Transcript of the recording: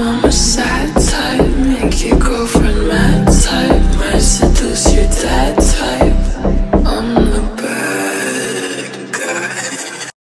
on my side.